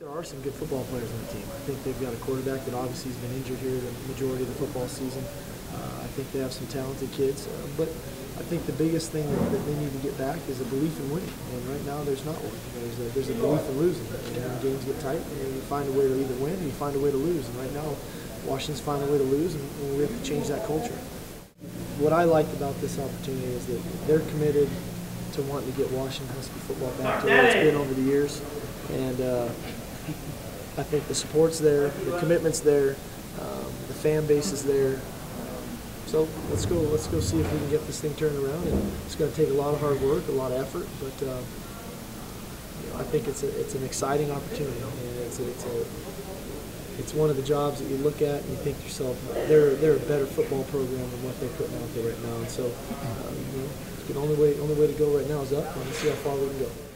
There are some good football players on the team. I think they've got a quarterback that obviously has been injured here the majority of the football season. Uh, I think they have some talented kids, uh, but I think the biggest thing that, that they need to get back is a belief in winning. And right now, there's not one. There's a, there's a belief in losing. And games get tight, and you find a way to either win or you find a way to lose. And right now, Washington's finding a way to lose, and, and we have to change that culture. What I liked about this opportunity is that they're committed to wanting to get Washington Husky football back to where it's been over the years. And uh, I think the support's there, the commitment's there, um, the fan base is there. So let's go. Let's go see if we can get this thing turned around. And it's going to take a lot of hard work, a lot of effort, but uh, you know, I think it's a, it's an exciting opportunity, and it's a, it's a it's one of the jobs that you look at and you think to yourself, they're they're a better football program than what they're putting out there right now. And so, um, you know, the only way only way to go right now is up, and see how far we can go.